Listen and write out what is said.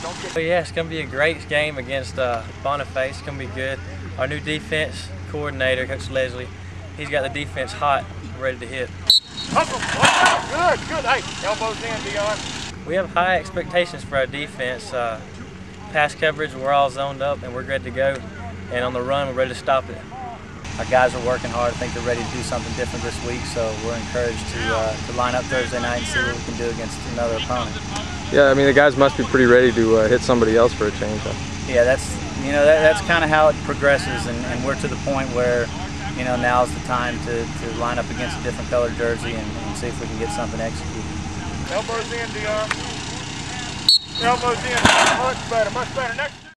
Don't get yeah, it's going to be a great game against uh, Bonifay. It's going to be good. Our new defense coordinator, Coach Leslie, he's got the defense hot, ready to hit. Good, good. Hey, elbows in, Dion. We have high expectations for our defense. Uh, pass coverage, we're all zoned up and we're ready to go. And on the run, we're ready to stop it. Our guys are working hard. I think they're ready to do something different this week, so we're encouraged to, uh, to line up Thursday night and see what we can do against another opponent. Yeah, I mean the guys must be pretty ready to uh, hit somebody else for a change. Huh? Yeah, that's you know that, that's kind of how it progresses, and, and we're to the point where you know now's the time to, to line up against a different colored jersey and, and see if we can get something executed. Elbows in, Dion. Elbows in. Much better, much better. Next